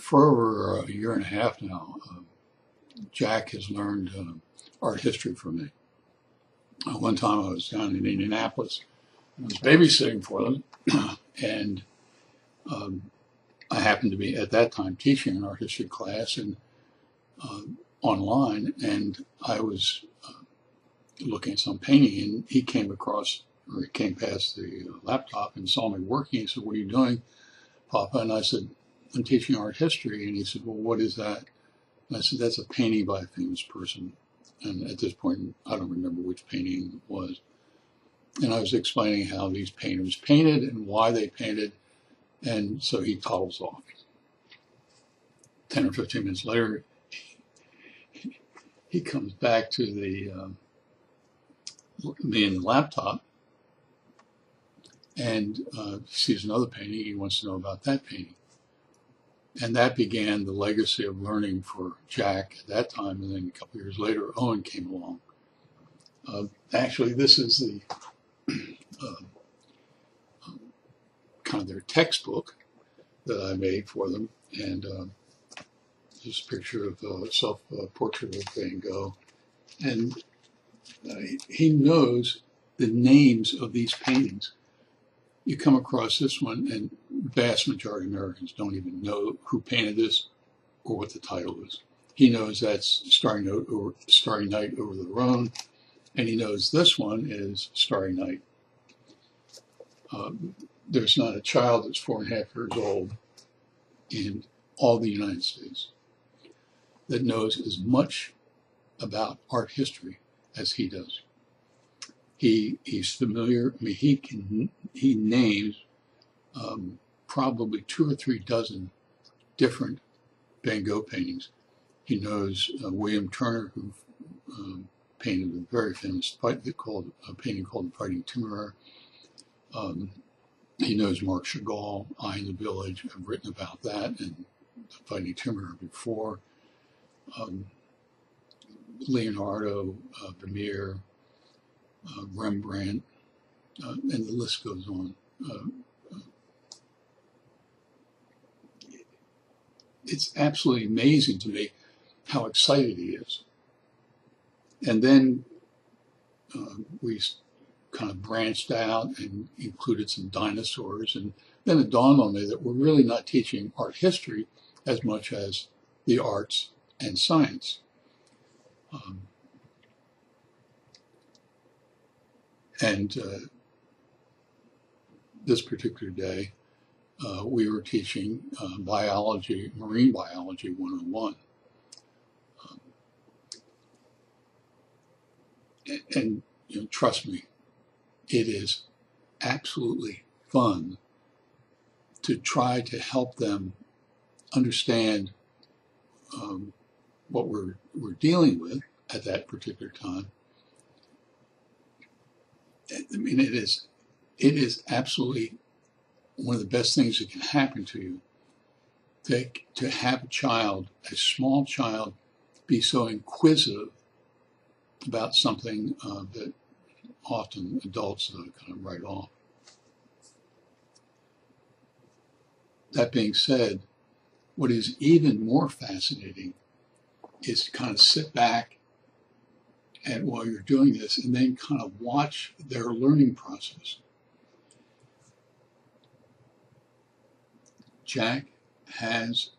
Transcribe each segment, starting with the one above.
for over a year and a half now, uh, Jack has learned uh, art history from me. Uh, one time I was down in Indianapolis, I was babysitting for them, and um, I happened to be at that time teaching an art history class and uh, online, and I was uh, looking at some painting, and he came across or he came past the laptop and saw me working. He said, "What are you doing, Papa?" And I said, "I'm teaching art history." And he said, "Well, what is that?" And I said, "That's a painting by a famous person." And at this point, I don't remember which painting it was. And I was explaining how these painters painted and why they painted. And so he toddles off. 10 or 15 minutes later, he comes back to the um, me in the laptop and uh, sees another painting. He wants to know about that painting. And that began the legacy of learning for Jack at that time. And then a couple years later, Owen came along. Uh, actually, this is the uh, kind of their textbook that I made for them. And um, this picture of a self-portrait of Van Gogh. And uh, he knows the names of these paintings you come across this one, and vast majority of Americans don't even know who painted this or what the title is. He knows that's Starry Night over, Starry Night over the Rhone, and he knows this one is Starry Night. Um, there's not a child that's four and a half years old in all the United States that knows as much about art history as he does. He he's familiar. I mean, he can he names um, probably two or three dozen different Van Gogh paintings. He knows uh, William Turner, who um, painted a very famous fight called a painting called The Fighting Temeraire. Um, he knows Marc Chagall, I and the Village. I've written about that and The Fighting Temeraire before. Um, Leonardo, uh, Vermeer, Rembrandt, uh, and the list goes on. Uh, uh, it's absolutely amazing to me how excited he is. And then uh, we kind of branched out and included some dinosaurs. And then it dawned on me that we're really not teaching art history as much as the arts and science. Um, And uh, this particular day, uh, we were teaching uh, biology, marine biology 101. Um, and, and you know, trust me, it is absolutely fun to try to help them understand um, what we're, we're dealing with at that particular time I mean, it is, it is absolutely one of the best things that can happen to you to, to have a child, a small child, be so inquisitive about something uh, that often adults kind of write off. That being said, what is even more fascinating is to kind of sit back and while you're doing this and then kind of watch their learning process. Jack has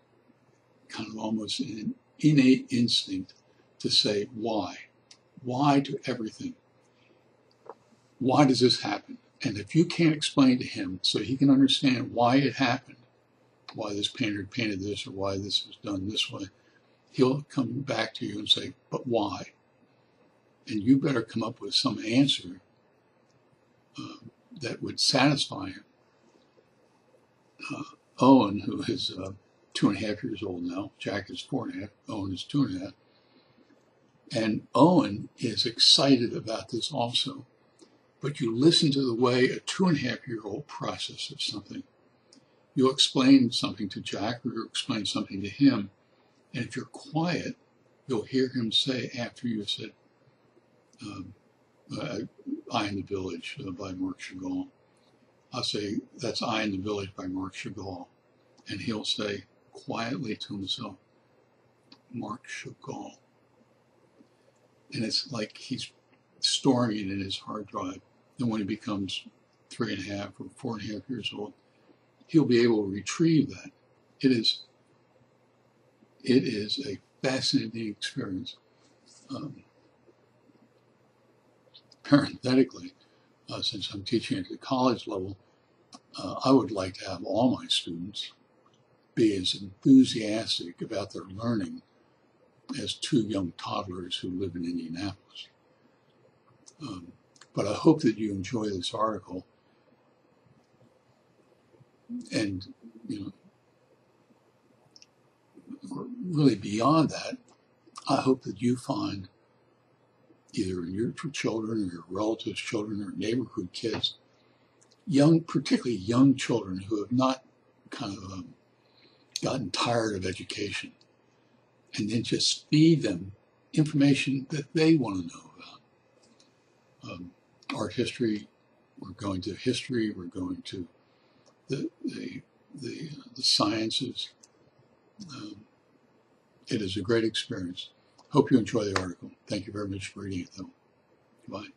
kind of almost an innate instinct to say why. Why to everything? Why does this happen? And if you can't explain to him so he can understand why it happened, why this painter painted this or why this was done this way, he'll come back to you and say, but why? And you better come up with some answer uh, that would satisfy him. Uh, Owen, who is uh, two and a half years old now, Jack is four and a half, Owen is two and a half, and Owen is excited about this also. But you listen to the way a two and a half year old processes something. You'll explain something to Jack or you'll explain something to him, and if you're quiet, you'll hear him say after you have said, um, uh, I and the Village uh, by Marc Chagall. I'll say, that's I and the Village by Marc Chagall. And he'll say, quietly to himself, Marc Chagall. And it's like he's storing it in his hard drive. And when he becomes three and a half or four and a half years old, he'll be able to retrieve that. It is, it is a fascinating experience. Um, parenthetically, uh, since I'm teaching at the college level, uh, I would like to have all my students be as enthusiastic about their learning as two young toddlers who live in Indianapolis. Um, but I hope that you enjoy this article. And, you know, really beyond that, I hope that you find either in your children or your relatives' children or neighborhood kids, young, particularly young children who have not kind of um, gotten tired of education, and then just feed them information that they want to know about. Um, art history, we're going to history, we're going to the, the, the, the sciences. Um, it is a great experience. Hope you enjoy the article. Thank you very much for reading it, though. Goodbye.